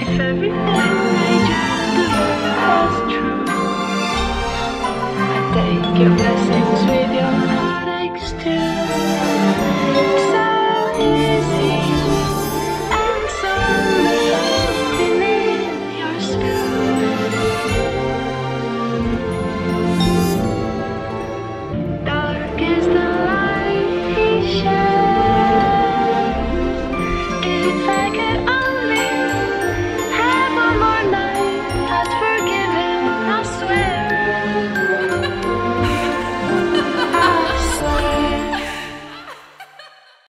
If everything just true, I take it